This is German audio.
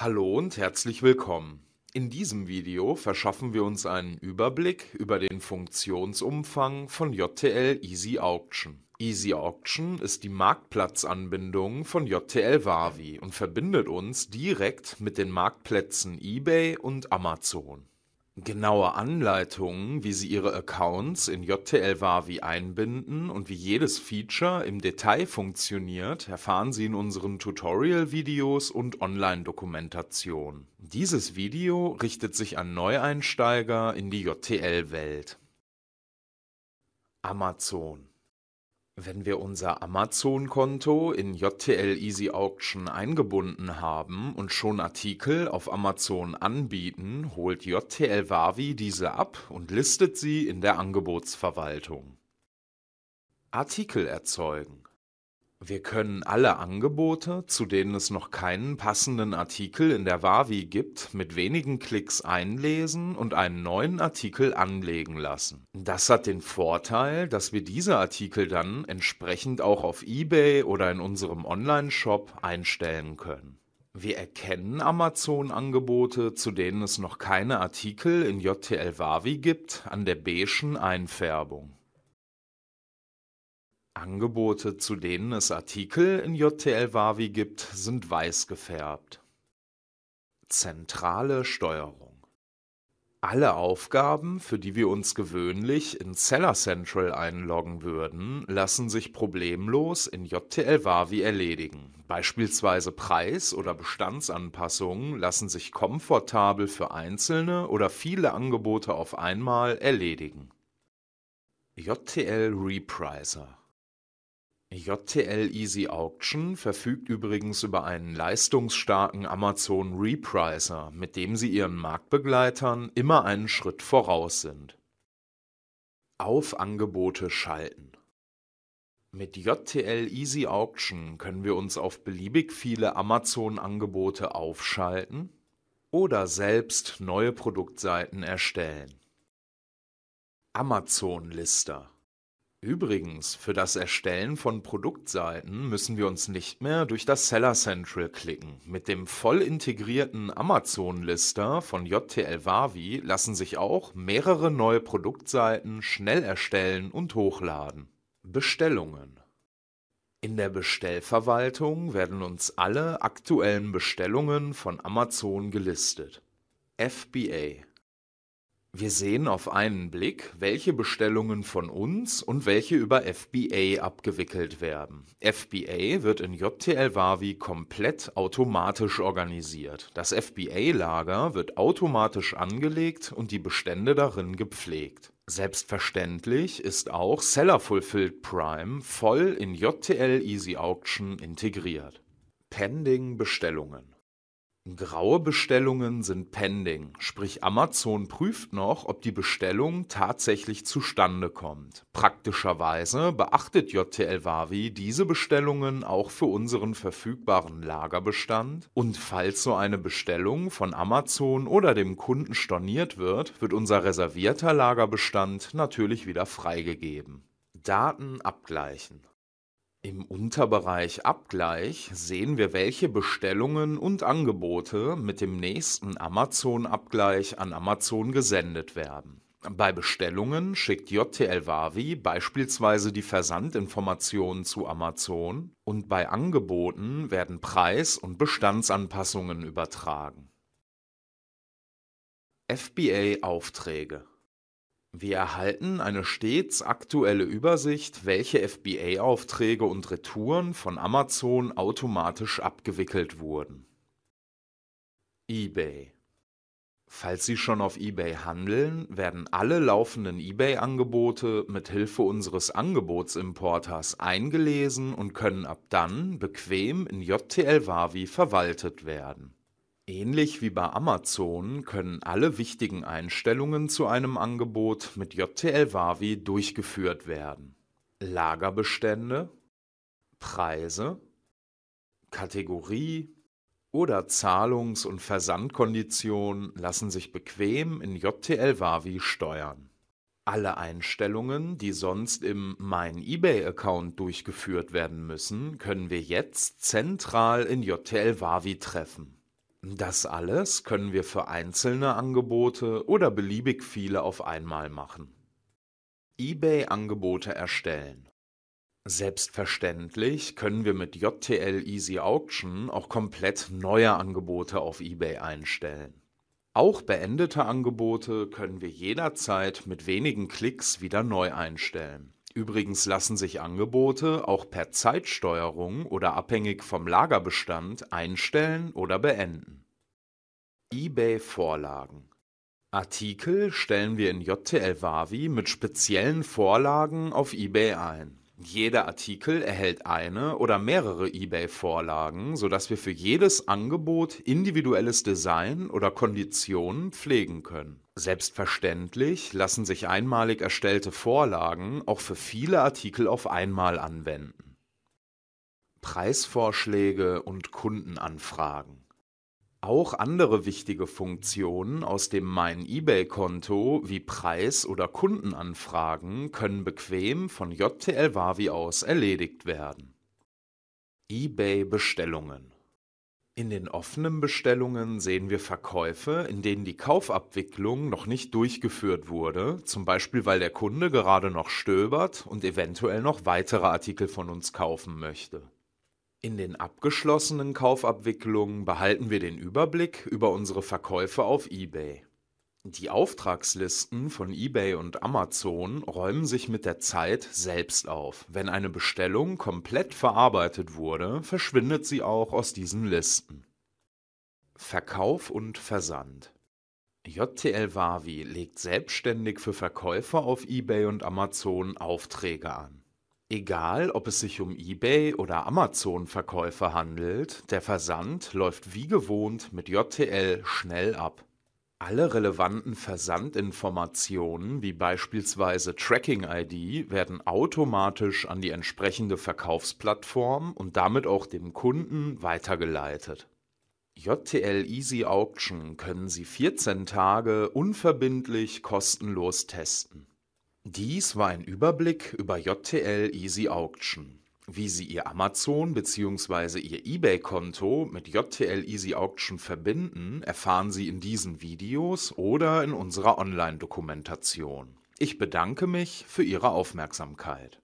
Hallo und herzlich willkommen. In diesem Video verschaffen wir uns einen Überblick über den Funktionsumfang von JTL Easy Auction. Easy Auction ist die Marktplatzanbindung von JTL Wavi und verbindet uns direkt mit den Marktplätzen eBay und Amazon. Genaue Anleitungen, wie Sie Ihre Accounts in JTL Wavi einbinden und wie jedes Feature im Detail funktioniert, erfahren Sie in unseren Tutorial-Videos und Online-Dokumentation. Dieses Video richtet sich an Neueinsteiger in die JTL-Welt. Amazon wenn wir unser Amazon-Konto in JTL Easy Auction eingebunden haben und schon Artikel auf Amazon anbieten, holt JTL Wavi diese ab und listet sie in der Angebotsverwaltung. Artikel erzeugen wir können alle Angebote, zu denen es noch keinen passenden Artikel in der Wavi gibt, mit wenigen Klicks einlesen und einen neuen Artikel anlegen lassen. Das hat den Vorteil, dass wir diese Artikel dann entsprechend auch auf eBay oder in unserem Online-Shop einstellen können. Wir erkennen Amazon-Angebote, zu denen es noch keine Artikel in JTL Wavi gibt, an der beigen Einfärbung. Angebote, zu denen es Artikel in JTL Wavi gibt, sind weiß gefärbt. Zentrale Steuerung alle Aufgaben, für die wir uns gewöhnlich in Seller Central einloggen würden, lassen sich problemlos in JTL Wavi erledigen. Beispielsweise Preis- oder Bestandsanpassungen lassen sich komfortabel für einzelne oder viele Angebote auf einmal erledigen. JTL Repricer JTL Easy Auction verfügt übrigens über einen leistungsstarken Amazon Repricer, mit dem sie ihren Marktbegleitern immer einen Schritt voraus sind. Auf Angebote schalten Mit JTL Easy Auction können wir uns auf beliebig viele Amazon-Angebote aufschalten oder selbst neue Produktseiten erstellen. Amazon-Lister Übrigens, für das Erstellen von Produktseiten müssen wir uns nicht mehr durch das Seller Central klicken. Mit dem voll integrierten Amazon-Lister von JTL Wavi lassen sich auch mehrere neue Produktseiten schnell erstellen und hochladen. Bestellungen in der Bestellverwaltung werden uns alle aktuellen Bestellungen von Amazon gelistet. FBA wir sehen auf einen Blick, welche Bestellungen von uns und welche über FBA abgewickelt werden. FBA wird in JTL Wavi komplett automatisch organisiert. Das FBA-Lager wird automatisch angelegt und die Bestände darin gepflegt. Selbstverständlich ist auch Seller Fulfilled Prime voll in JTL Easy Auction integriert. Pending Bestellungen Graue Bestellungen sind pending, sprich Amazon prüft noch, ob die Bestellung tatsächlich zustande kommt. Praktischerweise beachtet JTL Wavi diese Bestellungen auch für unseren verfügbaren Lagerbestand und falls so eine Bestellung von Amazon oder dem Kunden storniert wird, wird unser reservierter Lagerbestand natürlich wieder freigegeben. Daten abgleichen im Unterbereich Abgleich sehen wir, welche Bestellungen und Angebote mit dem nächsten Amazon-Abgleich an Amazon gesendet werden. Bei Bestellungen schickt JTL Wavi beispielsweise die Versandinformationen zu Amazon und bei Angeboten werden Preis- und Bestandsanpassungen übertragen. FBA-Aufträge wir erhalten eine stets aktuelle Übersicht, welche FBA-Aufträge und Retouren von Amazon automatisch abgewickelt wurden. eBay Falls Sie schon auf eBay handeln, werden alle laufenden eBay-Angebote mit Hilfe unseres Angebotsimporters eingelesen und können ab dann bequem in JTL Wavi verwaltet werden Ähnlich wie bei Amazon können alle wichtigen Einstellungen zu einem Angebot mit JTL Wavi durchgeführt werden. Lagerbestände, Preise, Kategorie oder Zahlungs- und Versandkonditionen lassen sich bequem in JTL Wavi steuern. Alle Einstellungen, die sonst im Mein eBay-Account durchgeführt werden müssen, können wir jetzt zentral in JTL Wavi treffen Das alles können wir für einzelne Angebote oder beliebig viele auf einmal machen. eBay-Angebote erstellen. Selbstverständlich können wir mit JTL Easy Auction auch komplett neue Angebote auf eBay einstellen. Auch beendete Angebote können wir jederzeit mit wenigen Klicks wieder neu einstellen. Übrigens lassen sich Angebote auch per Zeitsteuerung oder abhängig vom Lagerbestand einstellen oder beenden. eBay-Vorlagen Artikel stellen wir in JTL Wavi mit speziellen Vorlagen auf eBay ein. Jeder Artikel erhält eine oder mehrere eBay-Vorlagen, sodass wir für jedes Angebot individuelles Design oder Konditionen pflegen können. Selbstverständlich lassen sich einmalig erstellte Vorlagen auch für viele Artikel auf einmal anwenden. Preisvorschläge und Kundenanfragen auch andere wichtige Funktionen aus dem Mein eBay-Konto wie Preis- oder Kundenanfragen können bequem von JTL Wavi aus erledigt werden. eBay-Bestellungen In den offenen Bestellungen sehen wir Verkäufe, in denen die Kaufabwicklung noch nicht durchgeführt wurde, zum Beispiel weil der Kunde gerade noch stöbert und eventuell noch weitere Artikel von uns kaufen möchte. In den abgeschlossenen Kaufabwicklungen behalten wir den Überblick über unsere Verkäufe auf eBay. Die Auftragslisten von eBay und Amazon räumen sich mit der Zeit selbst auf. Wenn eine Bestellung komplett verarbeitet wurde, verschwindet sie auch aus diesen Listen. Verkauf und Versand JTL Wavi legt selbstständig für Verkäufer auf eBay und Amazon Aufträge an. Egal, ob es sich um eBay oder Amazon-Verkäufe handelt, der Versand läuft wie gewohnt mit JTL schnell ab. Alle relevanten Versandinformationen wie beispielsweise Tracking-ID werden automatisch an die entsprechende Verkaufsplattform und damit auch dem Kunden weitergeleitet. JTL Easy Auction können Sie 14 Tage unverbindlich kostenlos testen. Dies war ein Überblick über JTL Easy Auction. Wie Sie Ihr Amazon bzw. Ihr eBay-Konto mit JTL Easy Auction verbinden, erfahren Sie in diesen Videos oder in unserer Online-Dokumentation. Ich bedanke mich für Ihre Aufmerksamkeit.